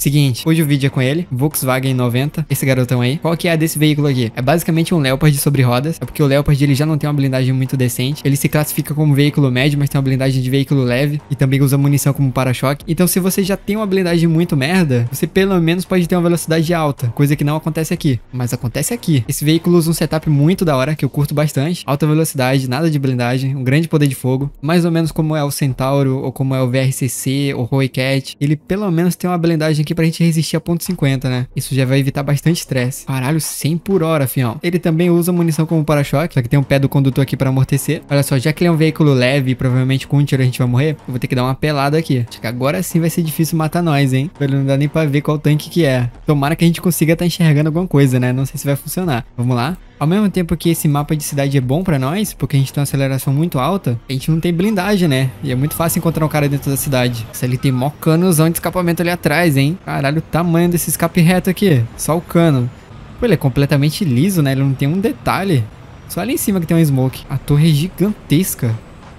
Seguinte, hoje o vídeo é com ele, Volkswagen 90, esse garotão aí. Qual que é a desse veículo aqui? É basicamente um Leopard sobre rodas, é porque o Leopard ele já não tem uma blindagem muito decente. Ele se classifica como veículo médio, mas tem uma blindagem de veículo leve e também usa munição como para-choque. Então se você já tem uma blindagem muito merda, você pelo menos pode ter uma velocidade alta, coisa que não acontece aqui, mas acontece aqui. Esse veículo usa um setup muito da hora, que eu curto bastante, alta velocidade, nada de blindagem, um grande poder de fogo, mais ou menos como é o Centauro ou como é o VRCC ou Roy Cat. Ele pelo menos tem uma blindagem aqui pra gente resistir a ponto .50, né? Isso já vai evitar bastante estresse. Caralho, 100 por hora, fião. Ele também usa munição como para-choque, só que tem um pé do condutor aqui pra amortecer. Olha só, já que ele é um veículo leve e provavelmente com um tiro a gente vai morrer, eu vou ter que dar uma pelada aqui. Acho que agora sim vai ser difícil matar nós, hein? Ele não dá nem pra ver qual tanque que é. Tomara que a gente consiga estar tá enxergando alguma coisa, né? Não sei se vai funcionar. Vamos lá. Ao mesmo tempo que esse mapa de cidade é bom pra nós, porque a gente tem uma aceleração muito alta, a gente não tem blindagem, né? E é muito fácil encontrar um cara dentro da cidade. Se ele tem mó canozão de escapamento ali atrás, hein? Caralho, o tamanho desse escape reto aqui. Só o cano. Pô, ele é completamente liso, né? Ele não tem um detalhe. Só ali em cima que tem um smoke. A torre é gigantesca.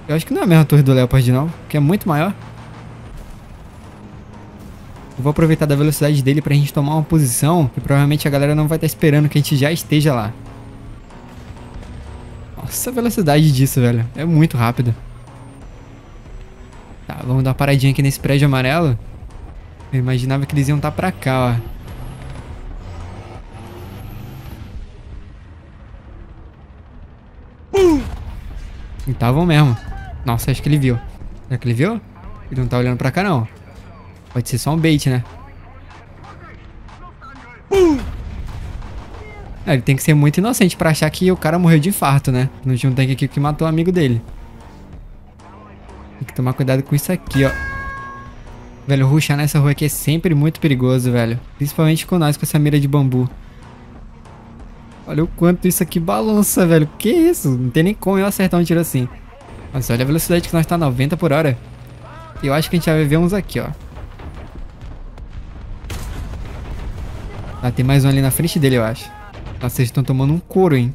Eu acho que não é a mesma torre do Leopard, não. Que é muito maior. Eu vou aproveitar da velocidade dele pra gente tomar uma posição que provavelmente a galera não vai estar tá esperando que a gente já esteja lá. Nossa, a velocidade disso, velho. É muito rápido. Tá, vamos dar uma paradinha aqui nesse prédio amarelo. Eu imaginava que eles iam estar tá pra cá, ó. E estavam mesmo. Nossa, acho que ele viu. Será que ele viu? Ele não tá olhando pra cá, não. Pode ser só um bait, né? É, ele tem que ser muito inocente pra achar que o cara morreu de infarto, né? Não tinha um tanque aqui que matou o um amigo dele. Tem que tomar cuidado com isso aqui, ó. Velho, ruxar nessa rua aqui é sempre muito perigoso, velho. Principalmente com nós, com essa mira de bambu. Olha o quanto isso aqui balança, velho. Que isso? Não tem nem como eu acertar um tiro assim. Mas olha a velocidade que nós tá 90 por hora. Eu acho que a gente vai ver uns aqui, ó. Ah, tem mais um ali na frente dele, eu acho. Nossa, vocês estão tomando um couro, hein?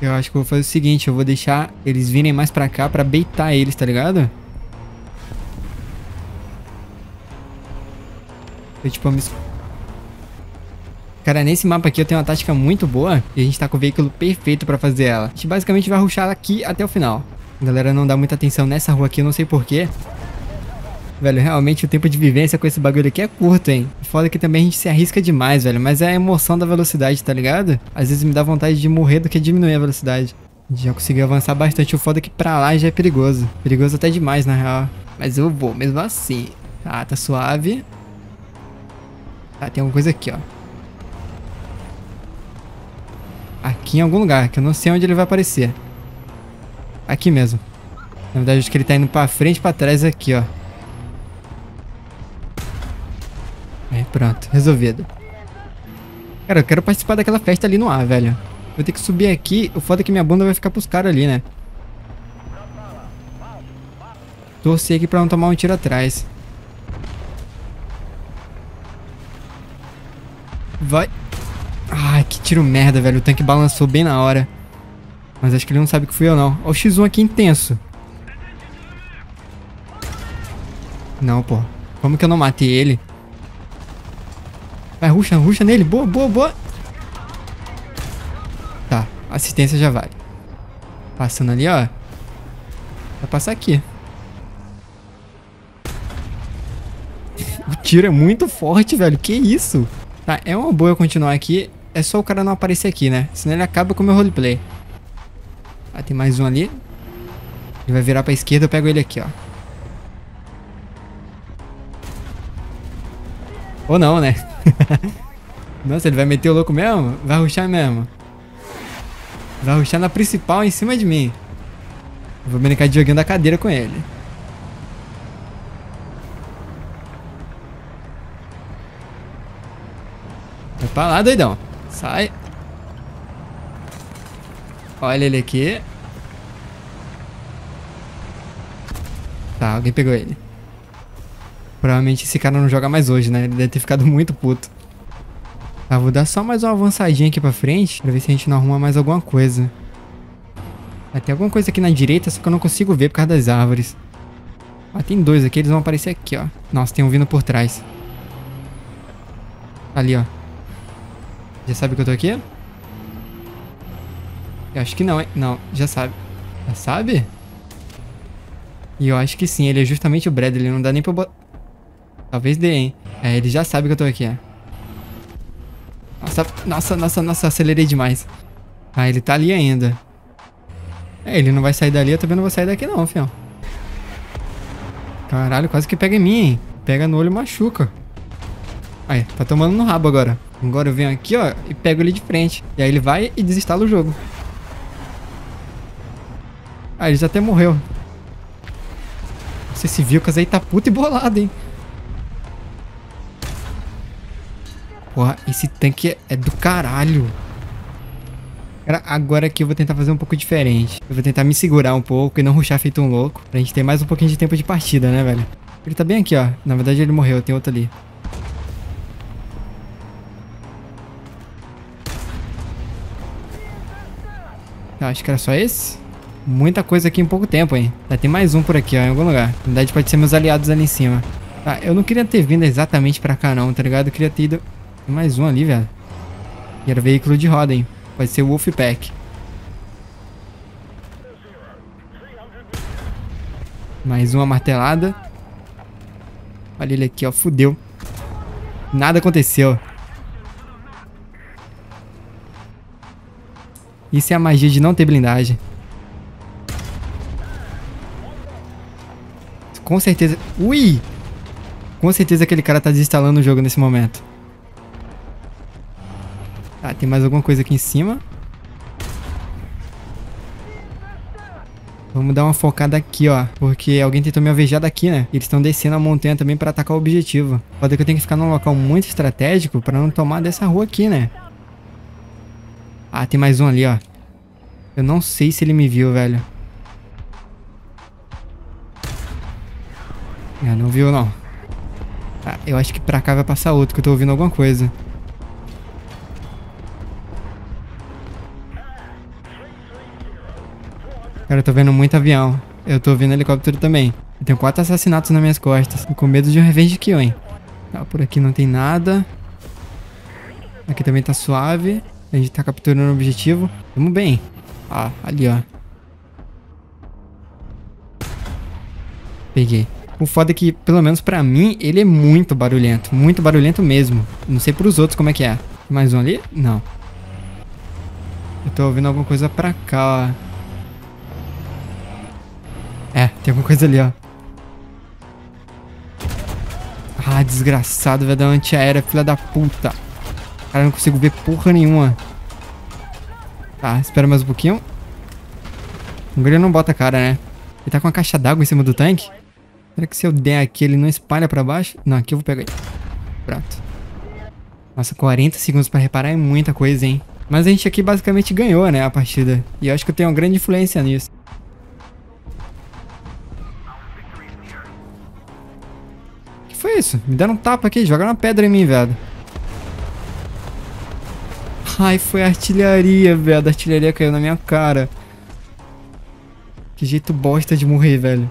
Eu acho que eu vou fazer o seguinte, eu vou deixar eles virem mais pra cá pra beitar eles, tá ligado? Eu, tipo, me... Cara, nesse mapa aqui eu tenho uma tática muito boa e a gente tá com o veículo perfeito pra fazer ela. A gente basicamente vai ruxar aqui até o final. A galera não dá muita atenção nessa rua aqui, eu não sei porquê. Velho, realmente o tempo de vivência com esse bagulho aqui é curto, hein? Foda que também a gente se arrisca demais, velho. Mas é a emoção da velocidade, tá ligado? Às vezes me dá vontade de morrer do que diminuir a velocidade. Já consegui avançar bastante. O foda é que pra lá já é perigoso. Perigoso até demais, na real. Mas eu vou, mesmo assim. Tá, tá suave. Tá, tem alguma coisa aqui, ó. Aqui em algum lugar, que eu não sei onde ele vai aparecer. Aqui mesmo. Na verdade, acho que ele tá indo pra frente e pra trás aqui, ó. É, pronto, resolvido. Cara, eu quero participar daquela festa ali no ar, velho. Vou ter que subir aqui. O foda é que minha bunda vai ficar pros caras ali, né? Torcer aqui pra não tomar um tiro atrás. Vai. Ai, que tiro merda, velho. O tanque balançou bem na hora. Mas acho que ele não sabe que fui eu, não. Olha o X1 aqui intenso. Não, pô. Como que eu não matei ele? Ruxa, ruxa nele. Boa, boa, boa. Tá, assistência já vale. Passando ali, ó. Vai passar aqui. o tiro é muito forte, velho. Que isso? Tá, é uma boa eu continuar aqui. É só o cara não aparecer aqui, né? Senão ele acaba com o meu roleplay. Ah, tem mais um ali. Ele vai virar pra esquerda, eu pego ele aqui, ó. Ou não, né? Nossa, ele vai meter o louco mesmo? Vai ruxar mesmo. Vai ruxar na principal em cima de mim. vou brincar de joguinho da cadeira com ele. Vai pra lá, doidão. Sai. Olha ele aqui. Tá, alguém pegou ele. Provavelmente esse cara não joga mais hoje, né? Ele deve ter ficado muito puto. Tá, vou dar só mais uma avançadinha aqui pra frente. Pra ver se a gente não arruma mais alguma coisa. Ah, tem alguma coisa aqui na direita, só que eu não consigo ver por causa das árvores. Ó, tem dois aqui, eles vão aparecer aqui, ó. Nossa, tem um vindo por trás. Ali, ó. Já sabe que eu tô aqui? Eu acho que não, hein? Não, já sabe. Já sabe? E eu acho que sim, ele é justamente o Bradley, não dá nem pra botar... Talvez dê, hein? É, ele já sabe que eu tô aqui, é. Nossa, nossa, nossa, nossa, acelerei demais. Ah, ele tá ali ainda. É, ele não vai sair dali, eu também não vou sair daqui não, fião. Caralho, quase que pega em mim, hein? Pega no olho e machuca. Aí, tá tomando no rabo agora. Agora eu venho aqui, ó, e pego ele de frente. E aí ele vai e desinstala o jogo. Ah, ele já até morreu. Você se viu, aí tá puto e bolado, hein? Porra, esse tanque é do caralho. Agora aqui eu vou tentar fazer um pouco diferente. Eu vou tentar me segurar um pouco e não ruxar feito um louco. Pra gente ter mais um pouquinho de tempo de partida, né, velho? Ele tá bem aqui, ó. Na verdade ele morreu, tem outro ali. Eu acho que era só esse. Muita coisa aqui em pouco tempo, hein? Já tem mais um por aqui, ó, em algum lugar. Na verdade, pode ser meus aliados ali em cima. Tá, eu não queria ter vindo exatamente pra cá, não, tá ligado? Eu queria ter ido... Tem mais um ali, velho. E era veículo de roda, hein? Pode ser o Wolfpack. Mais uma martelada. Olha ele aqui, ó. Fudeu. Nada aconteceu. Isso é a magia de não ter blindagem. Com certeza... Ui! Com certeza aquele cara tá desinstalando o jogo nesse momento. Tá, tem mais alguma coisa aqui em cima. Vamos dar uma focada aqui, ó. Porque alguém tentou me alvejar daqui, né? Eles estão descendo a montanha também pra atacar o objetivo. Pode que eu tenha que ficar num local muito estratégico pra não tomar dessa rua aqui, né? Ah, tem mais um ali, ó. Eu não sei se ele me viu, velho. É, não viu, não. Ah, eu acho que pra cá vai passar outro, que eu tô ouvindo alguma coisa. Cara, eu tô vendo muito avião. Eu tô vendo helicóptero também. Eu tenho quatro assassinatos nas minhas costas. Tô com medo de um revenge kill, hein. Tá, por aqui não tem nada. Aqui também tá suave. A gente tá capturando o objetivo. Tamo bem. Ah, ali, ó. Peguei. O foda é que, pelo menos pra mim, ele é muito barulhento. Muito barulhento mesmo. Não sei pros outros como é que é. Mais um ali? Não. Eu tô ouvindo alguma coisa pra cá, ó. É, tem alguma coisa ali, ó. Ah, desgraçado, vai dar antiaérea, filha da puta. Cara, não consigo ver porra nenhuma. Tá, espera mais um pouquinho. O guri não bota a cara, né? Ele tá com uma caixa d'água em cima do tanque. Será que se eu der aqui ele não espalha pra baixo? Não, aqui eu vou pegar ele. Pronto. Nossa, 40 segundos pra reparar é muita coisa, hein? Mas a gente aqui basicamente ganhou, né, a partida. E eu acho que eu tenho uma grande influência nisso. Foi isso? Me deram um tapa aqui, jogaram uma pedra em mim, velho. Ai, foi artilharia, velho. A artilharia caiu na minha cara. Que jeito bosta de morrer, velho.